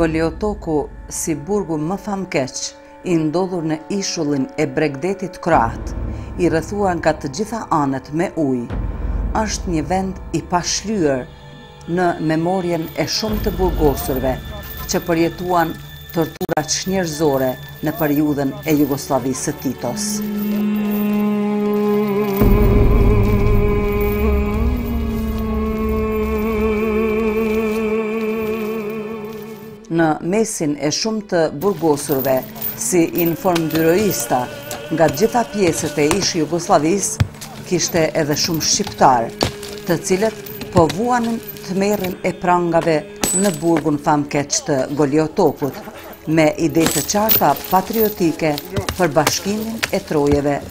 Goliotoku si burgu më famëkeq. i ndodhur në ishullin e bregdetit kroat, i rrethuar nga të gjitha anët me ujë, është një vend i pashlyer në memorien e shumë të burgosurve që përjetuan tortura çnjerëzore në periudhën e Jugosllavisë së Titos. në mesin e shumë të burgosurve si informbyroista nga të gjitha pjesët e ish Jugosllavisë, kishte edhe shumë shqiptarë, të cilët po vuanin tmerrin e prangave në burgun famëkeq të Goliotokut, me ide të qarta patriotike për bashkimin e trojeve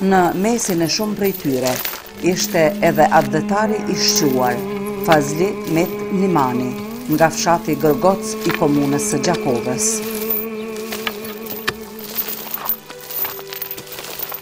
Në mesin e shumë prej tyre, ishte edhe atdhetari i shquar, Fazli Met Nimani, nga fshati Gërgoc i komunës së Gjakovës.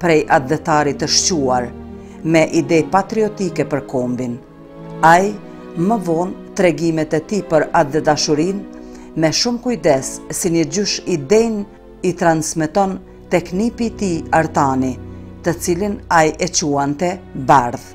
prej atdhetari të shquar me ide patriotike për kombin. Ai, më vonë, tregimet e tij për atdhedashurinë, me shumë kujdes si një gjysh i denjë i transmiton tek nipi i tij Artani, të cilin ai e quante Bardh.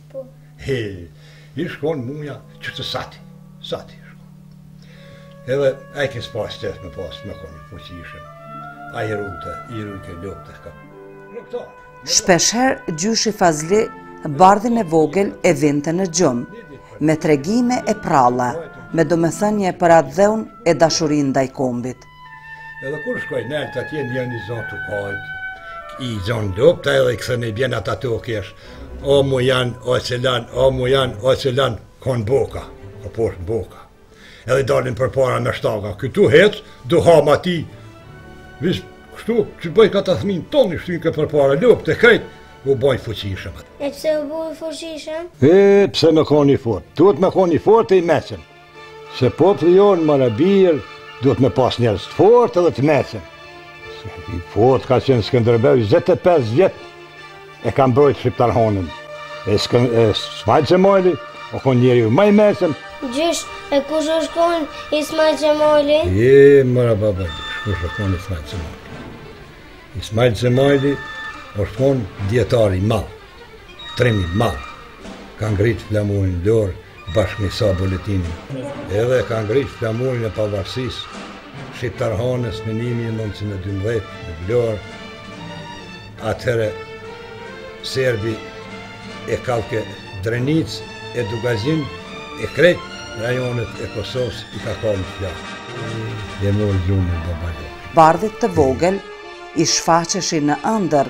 Po. He, i shkon muja që të sati, sati i shkon. Edhe a i kësë pas të me pas me kon i fuqishëm, a i rute, i rute lukë të shka. Shpeshherë gjyshi Fazli Bardhin e vogël e vinte në gjumë, me tregime e përralla, me domethënie për atdheun e dashurinë ndaj kombit. Edhe kur shkoj nalt atje ndjen i zot të kojt. I zon lopta edhe kësën i bjen ata të okesh. O mu jan, o që lan, o mu jan, o që lan, kon boka, o po posh boka. Edhe dalin për para me shtaga, këtu hec, do ha ma ti, vish, kështu, që bëj ka të thmin ton, i shtuin kë për para, lop të krejt, u bëj fuqishëm. E pse u bëj fuqishëm? E, pse me koni fort, duhet me koni fort e i meqëm. Se populli jonë more bir, duhet me pas njerëz të fortë edhe të meçëm i fort ka qenë Skënderbeu 25 vjet e ka mbrojt Shqiptarhonën e Smajl Qemali o kon njeriu ma i meçëm Gjysh e kush është kon Ismajl Qemali e more baba gjysh kush është kon Ismajl Qemali Ismajl Qemali është kon dijetar i madh Trim i madh ka ngritë flamurin në Vlorë bashkë me Isa Boletinin. Edhe ka ngritë flamurin e pavarësisë Shqiptarhonës në një mijë e nëntëqind e dymbëdhjetë në Vlorë. Atëherë serbi e kalke Drenicë e Dukagjin e krejt rajonet e Kosovës i ka kalë në flakë. E more lum babalok. Bardhit të vogël i shfaqeshin në ëndërr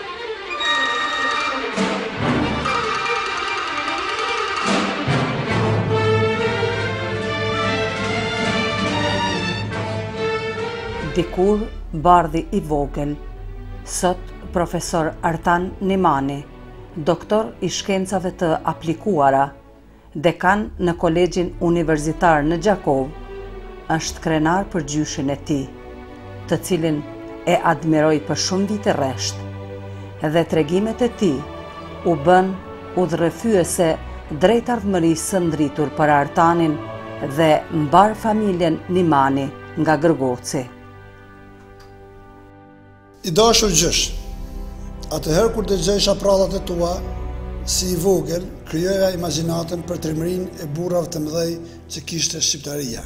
Dikur Bardhi i vogël, sot profesor Artan Nimani, doktor i shkencave të aplikuara, Dekan në Kolegjin Universitar në Gjakovë është krenar për gjyshin e tij, të cilin e admiroi për shumë vite rresht, dhe tregimet e tij u bënë udhërrëfyese drejt ardhmërisë së ndritur për Artanin dhe mbarë familjen Nimani nga Gërgoci. I dashur gjysh, atëherë kur dëgjojsha prrallat e tua, si i vogël, krijoja imagjinatën për trimërinë e burrave të mëdhenj që kishte Shqiptaria.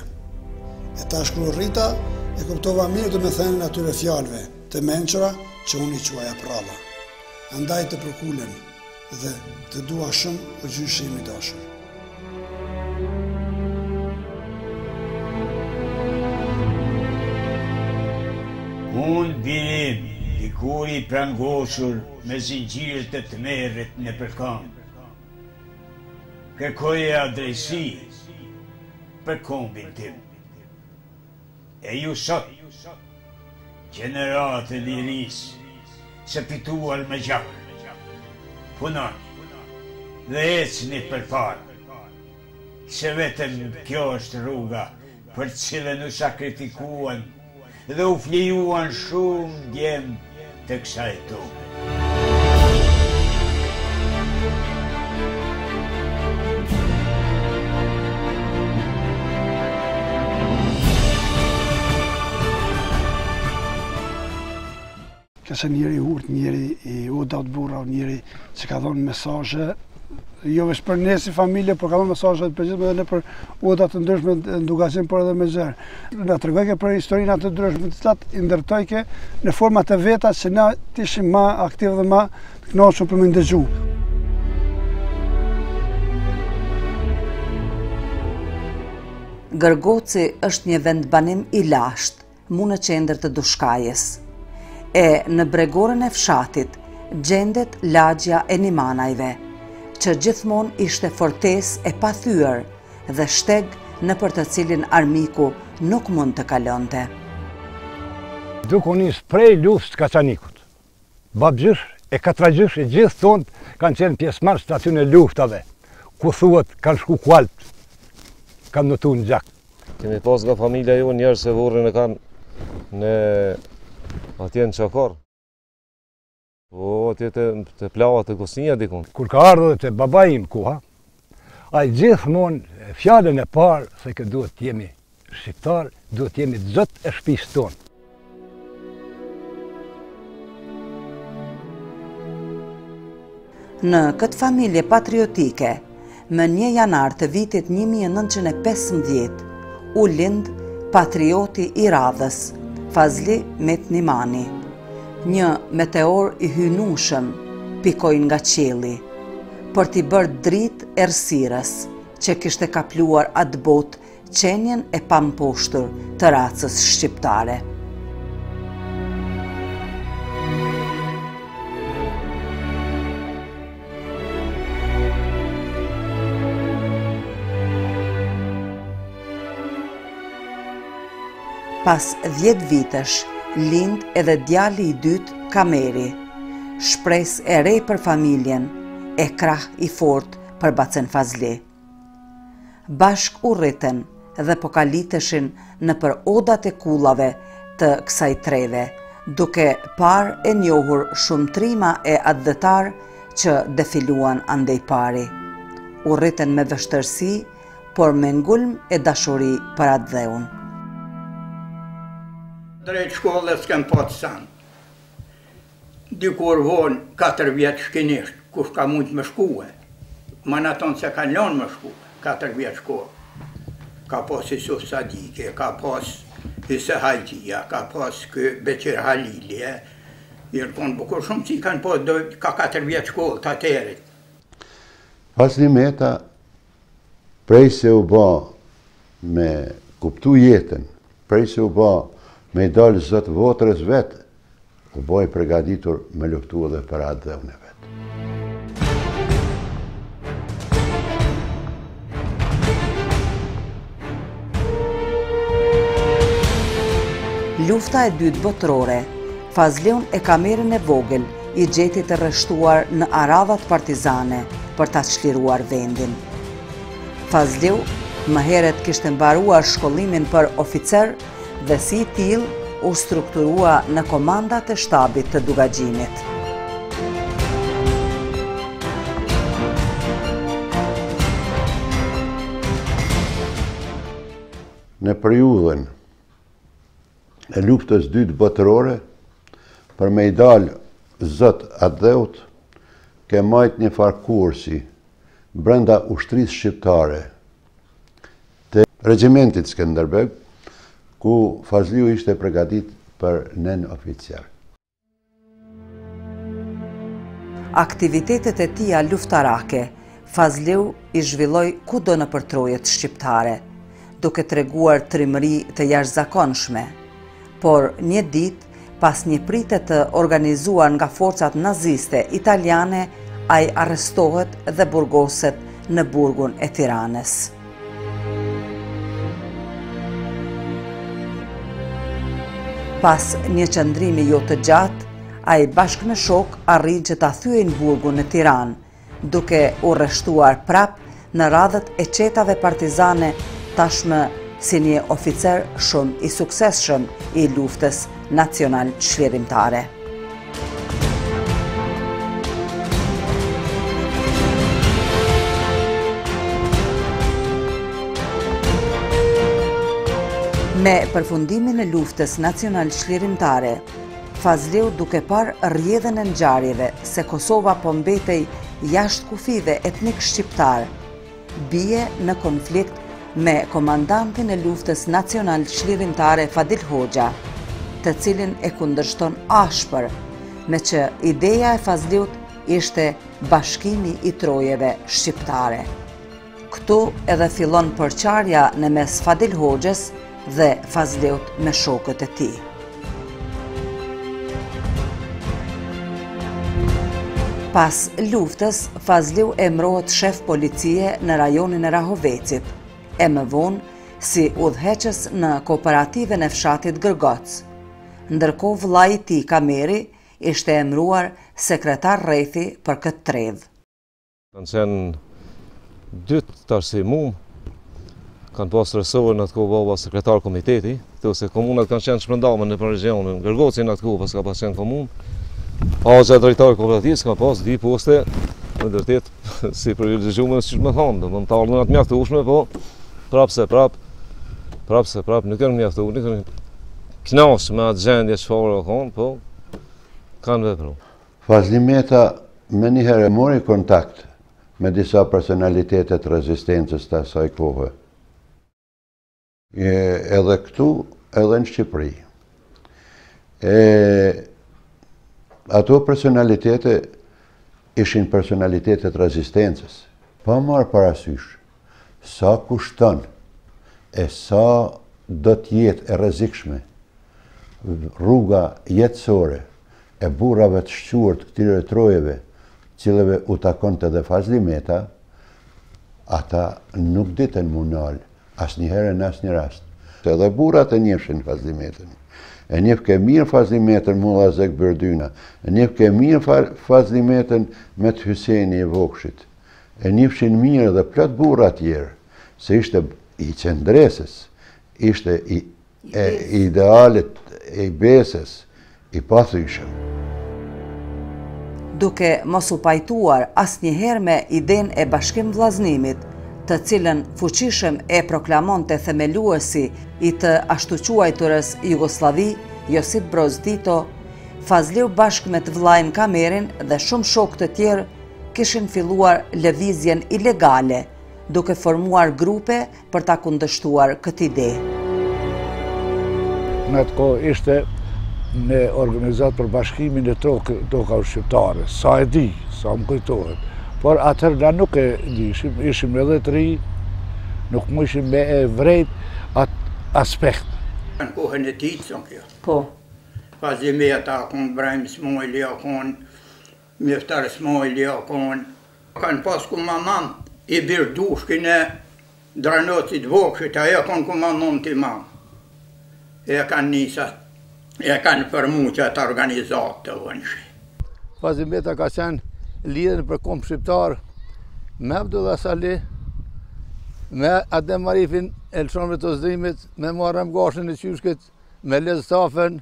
E tash kur u rrita, e kuptova mirë domethënien e atyre fjalëve të mençura që unë i quaja prralla. Andaj të përkulem, Dhe të dua shumë o gjyshi im i dashur. Unë biri im, dikur i prangosur me zinxhirë të tmerrit në për këmbë. Kërkoja drejtësi për kombin tim. E ju sot, gjeneratë e lirisë së fituar me gjak, punoni dhe ecni përpara, se vetëm kjo është rruga për të cilën u sakrifikuan dhe u flijuan shumë djem të kësaj toke. Kësi njeri i urtë, njeri i odës burrave, njeri që ka dhënë mesazhe, jo veç për ne si familje, por ka dhënë mesazhe të përgjithshme edhe nëpër oda të ndryshme në Dukagjin, por edhe ma gjerë. Na tregojke për historinat të ndryshme, të cilat i ndërtojke në forma të veta që na të ishim ma aktiv dhe ma të knaqshëm për me ndëgju. Gërgoci është një vendbanim i lashtë, mu në qendër të Dushkajës. E në bregoren e fshatit gjendet lagja e Nimanajve, që gjithmonë ishte fortesë e pathyer dhe shteg nëpër të cilin armiku nuk mund të kalonte. Duke u nis prej luftës të Kaçanikut, Babgjysh e katragjysh e gjithë tont kanë qenë pjesëmarrës të atyre luftave, ku thuhet kanë shku kualt, kanë notu në gjak. Kemi pas nga familja jon njerëz se vorrin e kanë n'atje në Çakorr. Po, atje te, te Plava te Gusija dikun. Kur ka ardhë dhe te baba im koha, ai gjithmonë fjalën e parë se këtë duhet të jemi Shqiptar duhet të jemi zot e shpisë tonë. Në këtë familje patriotike, më 1 janar të vitit 1915, u lind patrioti i radhës, Fazli Met Nimani, një meteor i hyjnueshëm pikoi nga qielli, për t'i bërë dritë errësirës që kishte kapluar atëbotë qenien e pamposhtur të racës shqiptare. Pas 10 vitesh, lind edhe djali i dytë Kameri, shpresë e re për familjen, e krah i fortë për bacën Fazli. Bashkë u rritën dhe po kaliteshin nëpër odat e kullave të kësaj treve, duke parë e njohur shumë trima e atdhetarë që defiluan andej pari. U rritën me vështirësi, por me ngulm e dashuri për atdheun. Drejt shkollës s'kem patë sen. Dikur von katër vjet shkinisht, kush ka mujt me shkue ama na tonë s'e kan lan me shku katër vjet shkoll ka pas Isuf Sadiki e ka pas Isë Haxhija ka pas ky Beqir Halili e jan kon bukur shum qe i kan pas do ka katër vjet shkoll të atëherit. Fazli Meta Prej se u ba me kuptu jetën, prej se u ba me i dalë zot votrës vet, u ba i përgaditur me luftu edhe për atdheun e vet. Lufta e dytë botërore, Fazliun e Kamerin e vogël i gjeti të rreshtuar në aradhat partizane për ta çliruar vendin. Fazliu më herët kishte mbaruar shkollimin për oficer dhe si i tillë u strukturua në komandat e shtabit të Dukagjinit. Në periudhën e luftës dytë botërore, për me i dalë zot atdheut, ka majtë një farë kursi, brenda ushtrisë shqiptare, të regjimentit Skenderbeg, ku Fazliu ishte pregadit për nënoficer. Aktivitetet e tija luftarake, Fazliu i zhvilloi kudo nëpër trojet shqiptare, duke treguar trimëri të jashtëzakonshme, Por, një ditë, pas një prite të organizuar nga forcat naziste italiane, ai arrestohet dhe burgoset në burgun e Tiranës. Pas një qëndrimi jo të gjatë, ai bashkë me shokë arrin që ta thyejnë burgun në Tiranë, duke u rreshtuar prap në radhët e çetave partizane tashmë si një oficer shumë i suksesshëm i luftës nacional çlirimtare. Me përfundimin e luftës nacional çlirimtare, Fazliu duke parë rrjedhën e ngjarjeve se Kosova po mbetej jashtë kufijve etnikë shqiptarë, bie në konflikt me komandantin e Luftës Nacional Çlirimtare Fadil Hoxha, të cilin e kundërshton ashpër, meqë ideja e Fazliut ishte bashkimi i trojeve shqiptare. Këtu edhe fillon përçarja në mes Fadil Hoxhës dhe Fazliut me shokët e tij. Pas luftës, Fazliu emërohet shef policie në rajonin e Rahovecit, e më vonë si udhëheqës në kooperativën e fshatit Gërgoc. Ndërkohë vëllai i tij Kameri ishte emëruar sekretar rrethi për këtë trevë. Kanë qenë dytë të arsimum, kanë pas resorën në atë kohë baba sekretar komiteti, këtu se komunat kanë qenë shpërndame në për regionin, gërgocin në atë kohë pas ka pas qenë komunë, a që e drejtor i kooperativës ka pas dy poste, në dërtit, si privilegjume, si që me thonë, dhe me të ardhuna të mjaftueshme, po prapë se prapë, prapë se prapë, nuk janë mjaftueshme, nuk janë knaq me atë gjendje çfarë o konë, po kanë vepru. Fazli Meta menjëherë mori kontakt me disa personalitete të rezistencës të asaj kohe, edhe këtu, edhe në Shqipëri. E ato personalitete ishin personalitetet rezistencës. Pa marrë parasysh, sa kushton e sa do të jetë e rrezikshme rruga jetësore e burrave të shquar të këtyre trojeve, të cilëve u takonte dhe Fazli Meta, ata nuk ditën m'u nal, asnjëherë e në asnjë rast. Se dhe burrat e njefshin Fazli Metën. E njefke mirë Fazli Metën Mulla Zek Bërdyna, e njefke mirë Fazli Metën Met Hyseni i Vokshit. E njifshin mirë edhe plot burra tjerë, se ishte i qendresës, ishte i idealit, i besës, i pathyeshëm. Duke mos u pajtuar asnjëherë me idenë e Bashkim Vllaznimit, të cilën fuqishëm e proklamonte themeluesi i të ashtuquajturës Jugosllavi, Josip Broz Tito, Fazliu bashkë me të vëllain Kamerin dhe shumë shokë të tjerë, kishin filluar lëvizjen ilegale, duke formuar grupe për ta kundërshtuar këtë ide. Në atë kohë ishte një organizatë për bashkimin e tokë, tokave shqiptare, sa e di, sa më kujtohet. Por atëherë na nuk e dishim, ishim edhe të ri, nuk mujshim me e vrejt atë aspekt. Në kohën e tijtë, së në kjo. Po. Pas dhe me ata a kon Brahim Smajli, a kon Miftar Ismajli a kon kan pas kumandant, i bir dushkin e Dranocit Vokshit ai a kon kumandant i madh e kan nis at e kan formu qat organizat të vonshi. Fazli Meta ka qenë lidhun për komb shqiptar me Abdullah Sali me Adem Arifin e Lëshanit, Ozdrimit me Muharrem Gashin e Qyshkit me Lez Tafën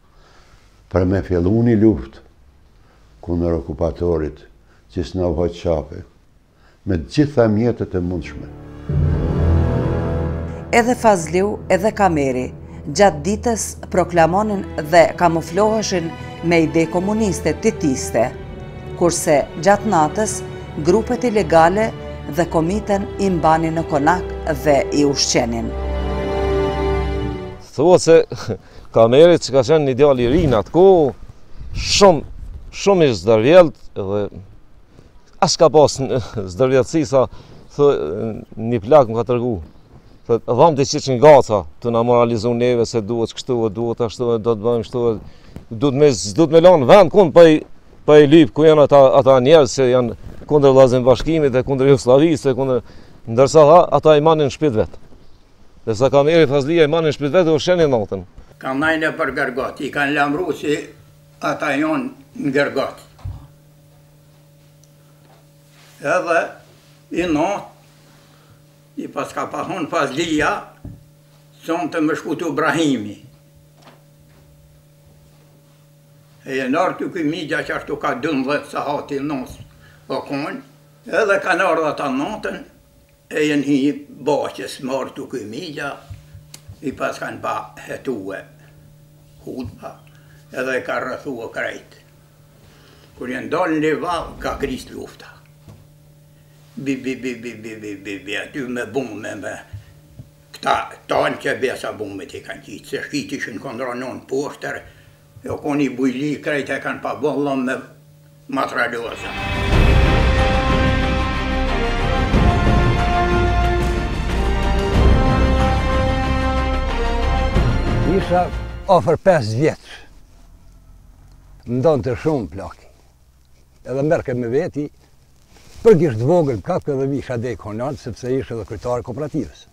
Për me fillu një luftë kundër okupatorit që s'na u hoq qafe, me të gjitha mjetet e mundshme. Edhe Fazliu edhe Kameri gjatë ditës proklamonin dhe kamufloheshin me ide komuniste, titiste, kurse gjatë natës grupet ilegale dhe komitët i mbanin në konak dhe i ushqenin. Thuhet se Kameri ka qenë një djalë i ri n'atë kohë, shumë, shumë i zdërvjelt dhe aq ka pas zdërvjeltësi sa thë, një plak më ka tregu. Thë, dham të që që një gatshëm të na moralizu neve se duhet kështu e duhet ashtu e do të bëjmë kështu e duhet me, duhet me lanë vend kun për i, për i lypë ku janë ata, ata njerëz që janë kundër vllaznim bashkimit e kundër Jugosllavisë e kundër ndërsa ata i manin n'shpi t'vet. Edhe sa Kameri Fazlija i manin n'shpi t'vet dhe ushqenin natën. Ka najnë nëpër Gërgoc, i kanë lajmru si ata jon në Gërgoc. Edhe i natë, i pas ka pa thon Fazlija, sonte me shku tu Brahimi. E jan ardh te ky mixha qashtu ka dymdhet sahati nëse o kon, edhe kan ardh ata natën, E jan hi bahçes marr tu ky mixha i paskan ba hetue UDB-a edhe e ka rrethue krejt kur jan dal n'oborr ka kris lufta bibibibibibibibi aty me bume me kta tan që besa bumit i kan qit se shkijt ishin kundra nën poshtër Jo po ni bujli krejt e kan pa bo llom me matraloza. Isha ofër 5 vjeç. Më donte shumë plaki. Edhe m'merrke me veti, për gishtë t'vogël kapt dhe vijsha deri n'komun, sepse ishë edhe kryetar i kooperativës.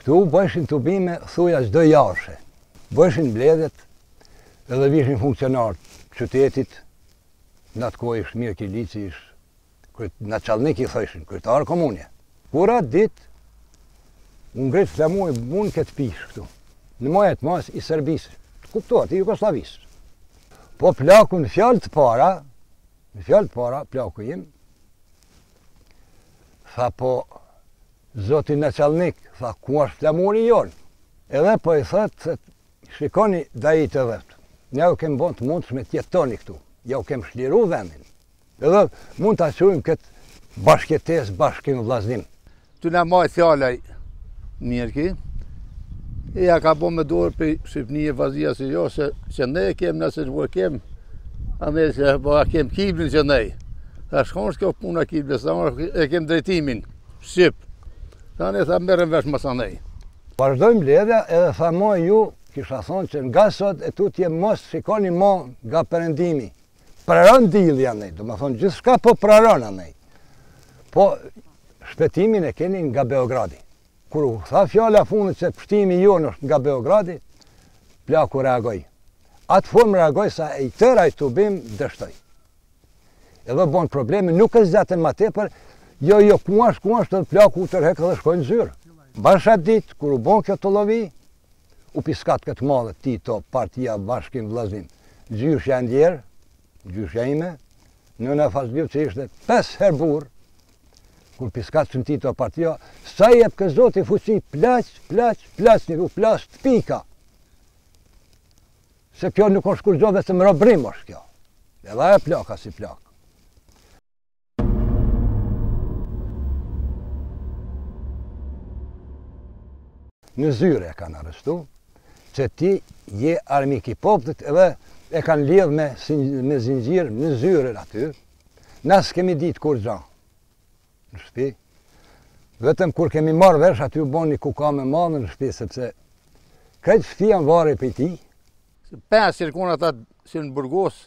Këtu bëheshin tubime thuaja çdo javë. Bëheshin mbledhjet edhe vijshin funksionarë të qytetit, në atë kohë ish Mirë Kilici, ish naçallnik i thojshin, kryetar komunje. Kur atë ditë u ngrit flamuri mu n'këtë pishë këtu, në maje t'asaj i Serbisë, të kuptohet, i Jugosllavisë. Po plaku në fjalë të para, në fjalë të para, plaku im, Tha po, zoti naçallnik, tha ku është flamuri jonë? Edhe po i thotë, e shikoni daji të dhëtë. Ne u kemë bënë të mundshme të jetoni këtu. Ja u kemë shliru vendin. Edhe mund ta çojmë këtë bashkëjetesë, bashkim, vllaznim. Ty na maj fjala mirë, ja ka bo me dorë për Shqipni e vazhdoi se jo, se që ne e kemë, nëse që e kemë, a ne që e bo, a kemë kiblin që ne, a shkon është kjo puna kiblin, sa mbarë e kemë drejtimin, Shqip, ta ne tha merrem vesh më sa ne. Vazhdojmë ledja edhe tha ma ju kisha thonë që nga sot e tutje mos shikoni ma nga përëndimi. Praron dilli anej, do më thonë gjithshka po praron anej. Po, shpëtimin e keni nga Beogradi. Kur u tha fjala e fundit se shpëtimi jonë është nga Beogradi, plaku reagoi. Atë formë reagoi sa që i tërë ai tubim dështoi. Edhe u bon probleme, nuk e zgatën ma tepër, jo, jo, ku është, ku është, edhe plaku u tërheq dhe shkoi në zyrë. Bash at ditë, kur u bon kjo tollovi, u piskat me të madhe tito partia bashkim vllazim gjyshja e ndjerë gjyshja ime nëna e fazliut që ishte pesë herë burrë kur piskat shin tito partia sa jep ky zoti fuqi plaq plaq plaq një ku plaq të pika se kjo nuk është kurgjo vetëm robnim është kjo edhe ajo plaka si plak Në zyre e kanë arrestu, që ti je armik i popllit edhe e kanë lidh me, me zinxhirë në zyre aty, na s'kemi ditë kurgjo në shpi, vetëm kur kemi marrë vesh aty u bo ni kuka e madhe në shpi, sepse krejt shpia u vare prej tij. Pesë qërkona ta që në burgos,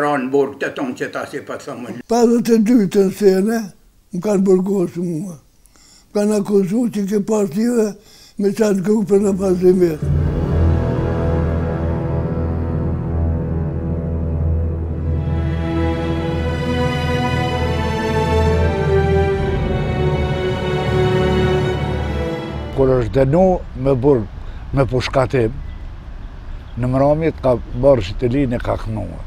ra në burg te thonë që ta si po thonë. Pesëdhetë e dytën sene më kanë burgosur mua. Më kanë akuzuar që ke pas lidhje me qat grupin e Nasimit. Kur është denu me burg me pushkatim, në mramjet ka marr qiftelinë e ka kënua.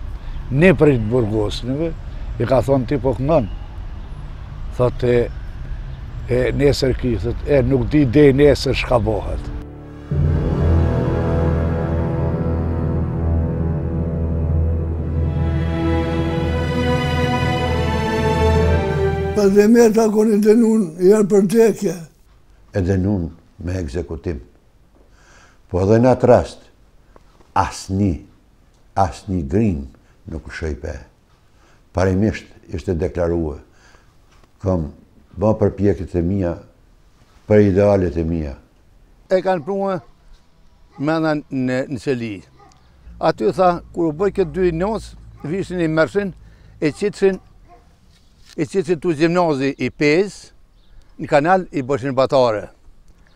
Ni prej të burgosnive, i ka thonë ti po kënon. Thotë, e nesër ki, thotë nuk di de nesër shka bohet. Për me ta kon i dënun, janë për vdekje. E dënun me ekzekutim. Po edhe në atë rast, asni, asni grim nuk lshoj pe. Parimisht ishte deklarue, kom ba përpjekjet e mija, për idealet e mija. E kanë prue mrena në qeli. Aty tha, kur u bojke dy e natës, vishin i merrshin, i qitshin, i qitshin te gjimnazi i Pejës, në kanal i boshin batare.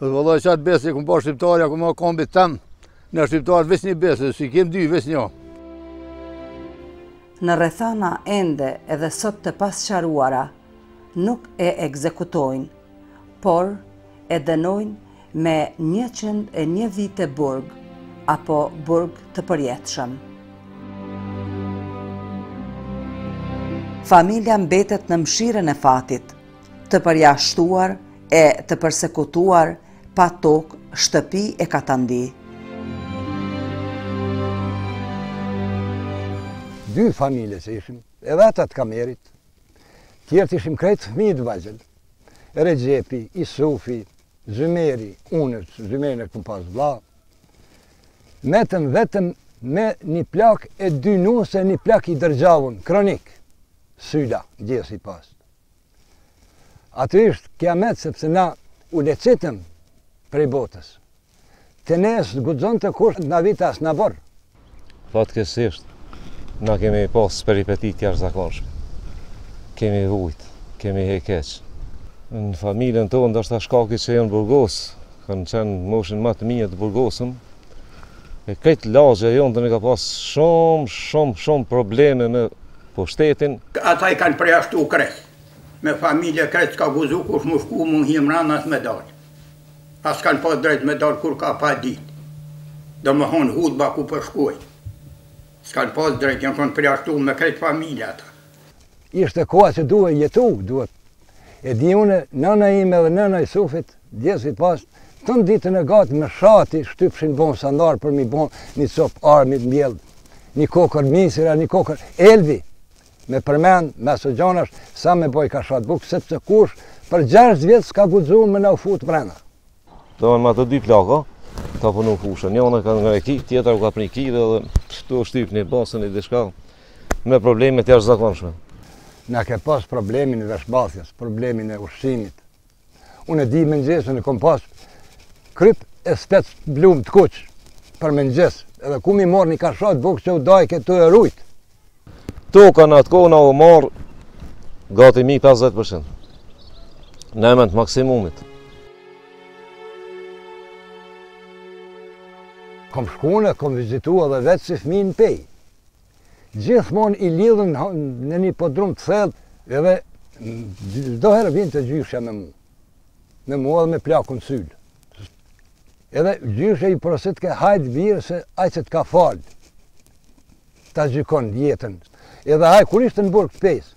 Dhe vallahi qat besë e kum ba shqiptarit, ia kum ba kombit tem, na shqiptarët veç një besë, s'i kem dy, veç një. Në rrethana ende edhe sot të pasqaruara nuk e ekzekutojnë, por e dënojnë me 101 vite burg apo burg të përjetshëm. Familja mbetet në mëshirën e fatit, të përjashtuar e të persekutuar pa tokë, shtëpi e katandi. Dy familje që ishim, edhe ata të Kamerit, tjerët ishim krejt fëmijë të vegjël. Rexhepi, Isufi, Zymeri, unë, Zymerin e kum pas vlla, metëm vetëm me një plakë e dy nuse e një plak i dergjavun, kronik, Syla, ndjesë i pastë. Aty është kiamet sepse na u lecitëm prej botës. Te ne s'guxonte kush të na vite as në oborr. Fatkeqësisht, na kemi pas peripeti t'jashtëzakonshme. Kemi vujtë, kemi hek keq. Në familjen tonë është shkaki që janë burgosë, kanë qenë moshin matë minjë të burgosëm, e këtë lagja jonë tanë ka pas shumë, shumë, shumë probleme me pushtetin. Ata i kanë përjashtu krejt me familje krejt s'ka guxu kush me u shku me u hi mrena as me dal as s'kan pas drejt me dal kurrkah pa dit domethon UDB-a ku po shkojn s'kan pas drejt jan kon përjashtu me krejt familje ata. Ishte koha që duhej jetu, duhet. E di unë, nëna ime dhe nëna e Isufit, ndjesë i pastë, tanë ditën e gatë me shati shtypshin bon sandar për mi bon një copë arë me mbjellë, një kokërr misër a, një kokërr elbi, me përmend me aso gjanash sa me boj kafshatë bukë, sepse kush për 6 vjetë s'ka guxu me na u fut mrena. Do me ato dy plaka, ka punu fushën. Njana ka nga kije, tjetra u ka pri ki dhe dhe tu u shtypë një basën i dishka me probleme të jashtëzakonshme. Na kem pas problemin e veshmbathjes, problemin e ushqimit. Unë e di mëngjesin e kom pas kryp e spec blum të kuq për mëngjes. Edhe ku me marrë një kafshatë bukë që u dajke tu e rujtë. Toka në atë kohë na u marr gati 1050% në emën t'maksimumit. Kom shkune, kom vizitu edhe vetë si fmi në Pejë. Gjithmonë i lidhun në një podrum të thellë edhe do herë vinte gjyshja me mu. Me mu edhe me plakun Sylë. Edhe gjyshja i porositke hajt bir se hajt se t'ka falë. ta gjykon jetën. Edhe ai kur ishte në burg Pejës,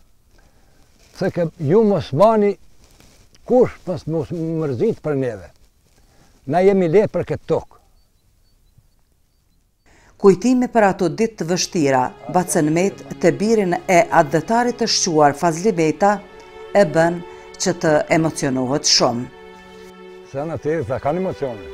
thojke ju mos mbani kush pas mos u mërzitni për neve. Na jemi le për këtë tokë. Kujtimi për ato ditë të vështira, bacën Metë të birin e atdhetarit të shquar Fazli Meta e bën që të emocionohet shumë. Sene të tëna kanë emocione.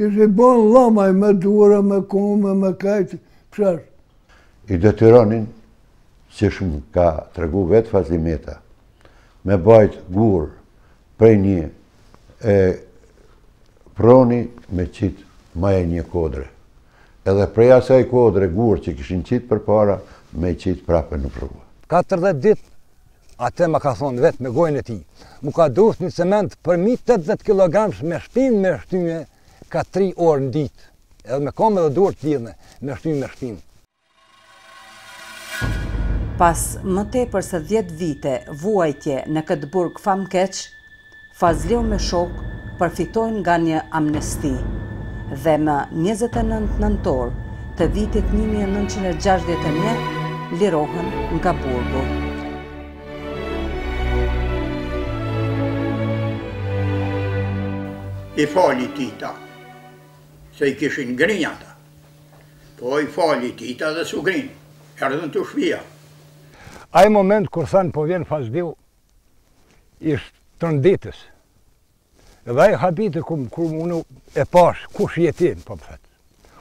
I ki bon llom ai me duar, me komë, me krejt, pëshar. I detyronin, qysh m'ka tregu vetë Fazli Meta, me bajtë gurë prej një prroni me qitë maje një kodre. Edhe prej asaj kodre gurët që kishin qit përpara me i qit prapë në prrua. Katërdhjetë dit atë ma ka thonë vet me gojën e tij. M'u ka dasht një cement përmi tetëdhjetë kilogramsh me shpinë me shtyne ka tri orë në ditë. Edhe me komë edhe duar të lidhne me shty me shpinë. Pas më tepër se dhjetë vite vuajtje në këtë burg famëkeq, Fazliu me shokë përfitojnë nga një amnesti dhe më njëzet e nëntë nëntor të vitit një mijë e nëntëqind e gjashtëdhjetë e një lirohen nga burgu. I fali Tita, se i kishin gri ata. Po i fali Tita dhe s'u grin. Erdhën te shpia. Ai moment kur thanë po vjen Fazliu ish tronditës. Dhe ai habitke kur unë e pash kush je ti, po më thotë.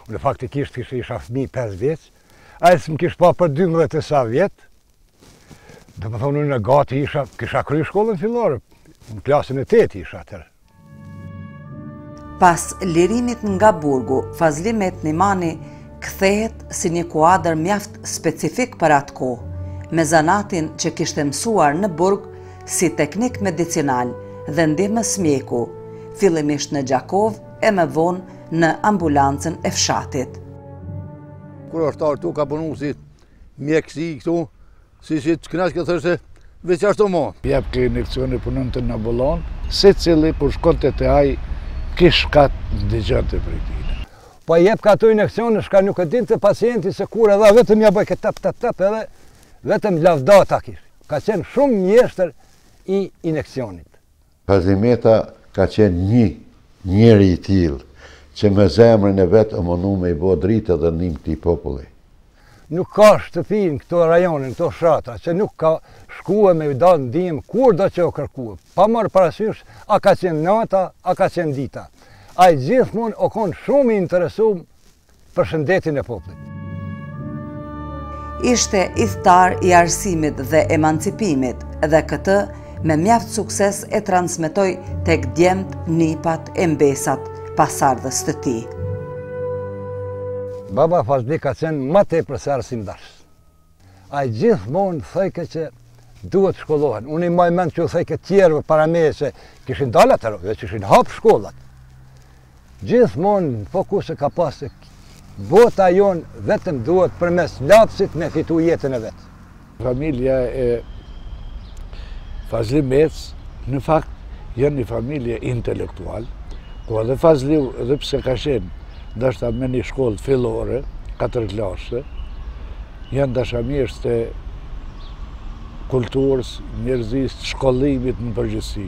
Unë faktikisht isha fëmijë 5 vjeç. Ai s'më kish pa për 12 e sa vjet. Dhe më thonë, unë gati isha, kisha kry shkollën fillore, në klasën e tetë isha atëherë. Pas lirimit nga burgu, Fazli Met Nimani kthehet si një kuadër mjaft specifik për atë kohë, me zanatin që kishte mësuar në burg si teknik medicinal dhe ndihmës mjeku, fillimisht në Gjakovë e më vonë në ambulancën e fshatit. Kur është ardh këtu ka punu si Mjekësi këtu, si që të kënaqë këtë është, veç ashtu mo. Jep ke injekcioni punën tonë n'ambulancë, secili kur shkonte te ai, kish ka ndigjonte për ti. Po jepke atë injekcionin, shka nuk e dinte pacienti se kur edhe vetëm ja bojke këtë tëp, tëp, tëp edhe, vetëm lavdata kishë. Ka qenë shumë mjeshtër i injekcionit. Fazli Meta ka qenë nji njeri i tillë, që me zemrën e vet o munu me i bo dritë dhe ndihmë këtij populli. Nuk ka shtëpi në këto rajone, në këto fshatra, që nuk ka shkue me ju dalë n' ndihmë kurdo që o kërkue, pa marrë parasysh a ka qenë natë, a ka qenë ditë. Ai gjithmonë o kon shumë i interesum për shëndetin e popullit. Ishte ithtar i arsimit dhe emancipimit dhe këtë me mjaft sukses e transmetoi tek djemtë, nipat e mbesat pasardhës të tij. Baba Fazli ka qenë ma tepër se arsimdashës. Ai gjithmonë thojke që duhet shkollohen. Unë i maj mend që u thojke tjerëve para meje që kishin dalë atëherë, dhe që kishin hapë shkollat. Gjithmonë në fokus e ka pasë bota jonë, vetëm duhet përmes lapsit me fitu jetën e vet. Familja e Fazli Metës, në fakt, janë një familje intelektuale, po edhe Fazliu, edhe pse ka qenë ndoshta me një shkollë fillore, katër klasë, janë dashamirë të kulturës, njerëzisë, të shkollimit në përgjithësi.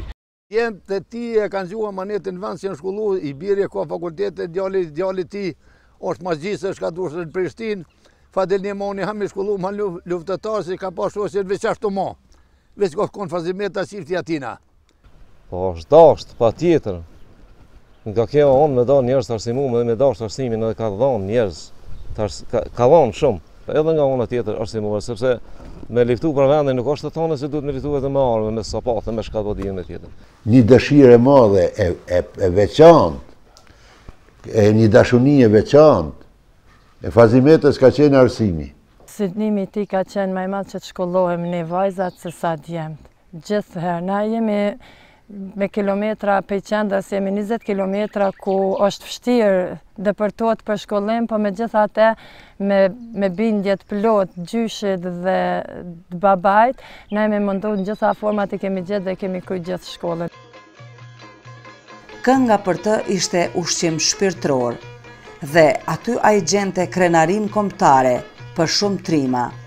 Djemtë e tij e kanë çu amanetin në vend, janë shkollu, i biri e ka fakultetin, djali i tij është magjistër i shkencave në Prishtinë, fa del një moni hamë i shkollu ma luftetarë, s'i ka pasë shoqin veç ashtu ma, veç ka konë Fazli Meta qifti atina. Po është dashtë, patjetër. Nga kjo onë me dhonë njerëz të arsimu, me dhe me dashtë arsimin edhe ka dhonë njerëz, ka dhonë shumë. Edhe nga ona tjetër arsimu, sepse me liftu për vendin nuk është e thonë se duhet me liftu edhe me armë, me sapatë, me shka po di unë me tjetër. Një dëshirë e madhe e veçantë, e një dashuni e veçantë, e Fazli Metës ka qenë arsimi. Synimi i tij ka qenë ma i madh që të shkollohemi ne vajzat sesa djemtë. Gjithëherë. Na jemi me kilometra prej qendrës, jemi 20 kilometra ku është vështirë me depërtu për shkollim, po megjithatë me bindjet plot të gjyshit dhe të babait, na jemi mundu në gjitha format i kemi gjetë dhe kemi kry gjithë shkollën. Kënga për të ishte ushqim shpirtëror dhe aty ai gjente krenarinë kombëtare për shumë trima,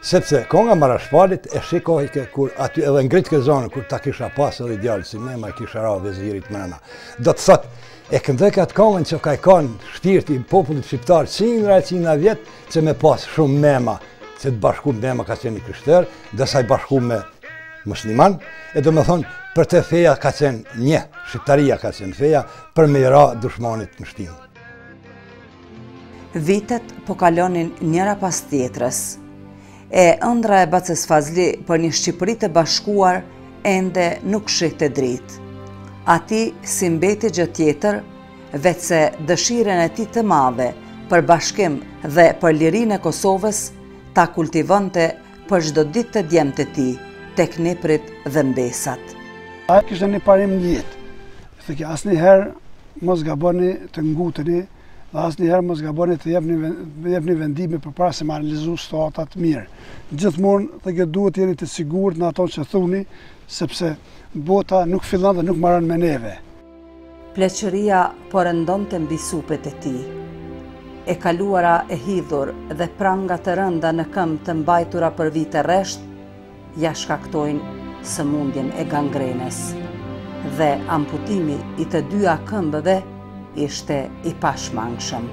Sepse konga e Marash Palit e shikohike kur aty edhe ngritke zonën kur ta kisha pas edhe djalë si Mema i kisha ra vezirit mrena. Do të thot, e këndoj këtë kongën që ka i kanë shpirti i popullit shqiptar qindra e qindra vjet që me pas shumë Mema që të bashku Mema ka qenë i krishter dhe sa i bashku me musliman e do me thonë për të feja ka qenë një, shqiptaria ka qenë feja për me i ra dushmanit në shpinë. Vitet po kalonin njëra pas tjetrës, e ëndra e Bacës Fazli për një Shqipëri të bashkuar ende nuk shihte dritë. Atij s'i mbeti gjë tjetër, veçse dëshirën e tij të madhe për bashkim dhe për lirinë e Kosovës ta kultivonte për çdo ditë te djemtë e tij, tek nipërit dhe mbesat. Ai kishte një parim në jetë, thojke asnjëherë mos gaboni të nguteni dhe asnjëherë mos gaboni të jepni jepni vendime përpara se me analizu situatat mirë. Gjithmonë thojke duhet të jeni të sigurt në ato që thuni, sepse bota nuk fillon dhe nuk mbaron me neve. Pleqëria po rëndonte mbi supet e tij. E kaluara e hidhur dhe prangat e rënda në këmbë të mbajtura për vite rresht, ia shkaktojnë sëmundjen e gangrenës. Dhe amputimi i të dyja këmbëve ishte i pashmangshëm.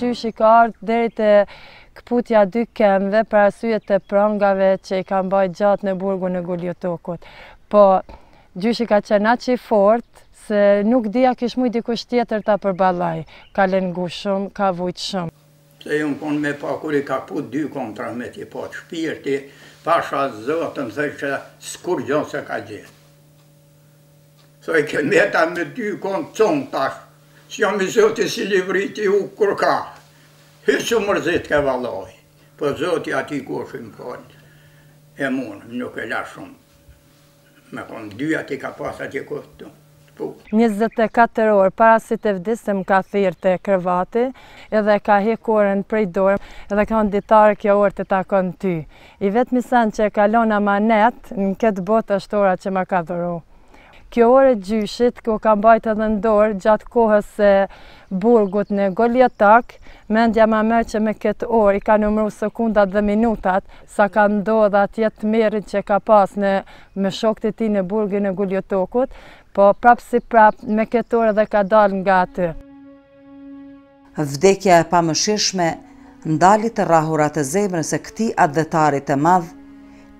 Gjyshi ka ardh deri te këputja dy këmbëve për arsye të prangave që i ka mbajt gjatë në burgun e Goli Otokut. Po, gjyshi ka qenë aq i fortë, se nuk di a kish mujt dikush tjetër ta përballojë. Ka lëngu shumë, ka vujt shumë. Se unë kom e pa kur i ka kput dy komt, a me t'ik shpirti, pasha Zotin thojshe kurgjo s'e ka gjet. Thojke meta me dy komt cung tash, s'jam i zoti as me livrit kurrkah. Hiç s'u mërzitke vallai. Po zoti atij kofshim falë e murr nuk e la shum me kon, dy javë i ka pas atje koftë po. Njëzet e katër orë para se të vdiste më ka thirr te krevati edhe e ka hek orën prej dore edhe ka thënë Ditar kjo orë të takon ty i vetmi send që e kam lon amanet në ketë botë është ora që ma ka dhuru Kjo orë e gjyshit, që e ka mbajt edhe në dorë gjatë kohës së burgut në Goli Otok, mendja ma merr që me këtë orë i ka numru sekundat dhe minutat, sa ka ndodhë atje tmerrin që ka pas në me shokët e tij në burgun e Goli Otokut, po prapë se prapë me këtë orë edhe ka dalë nga aty. Vdekja e pamëshirshme ndali të rrahurat e zemrës së këtij atdhetari të madh,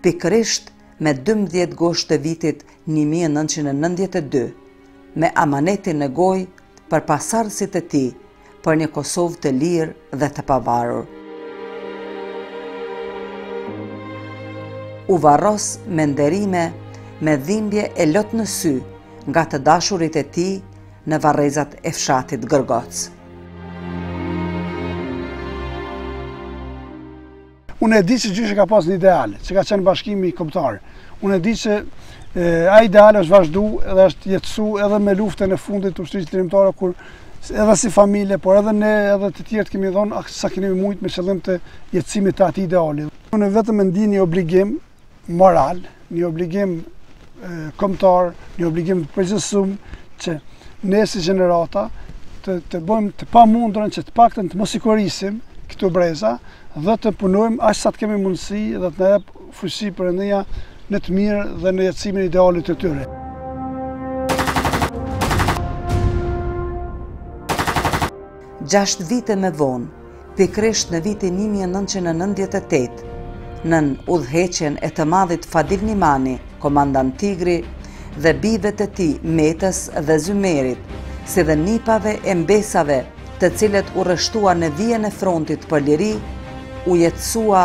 pikërisht me dymbëdhjetë gusht të vitit një mijë e nëntëqind e nëntëdhjetë e dy, me amanetin në gojë për pasardhësit e tij, për një Kosovë të lirë dhe të pavarur. U varros me nderime, me dhimbje e lot në sy, nga të dashurit e tij, në varrezat e fshatit Gërgocë. Unë e di që gjyshi ka pas një ideal, që ka qenë bashkimi kombëtar. Unë e di që ai ideal është vazhdu edhe është jetësu edhe me luftën e fundit të Ushtrisë Çlirimtare, kur edhe si familje, por edhe ne edhe të tjertë kemi dhonë sa kemi mujtë me qëllim të jetësimit të atij ideali. Unë vetëm e ndi një obligim moral, një obligim kombëtar, një obligim të përgjithshëm që ne si gjenerata të bëjmë të pamundurën që të paktën të mos i korisim këto breza dhe të punojmë aq sa të kemi mundësi dhe të na jep fuqi Perëndia në të mirë dhe në jetësimin e idealit të tyre. Gjashtë vite më vonë, Pikërisht në vitin një mijë e nëntëqind e nëntëdhjetë e tetë, nën udhëheqjen e të madhit Fadil Nimani, komandant Tigri, dhe bijve të tij Metës dhe Zymerit, si dhe nipave e mbesave të cilët u rreshtuan në vijën e frontit për liri, u jetësua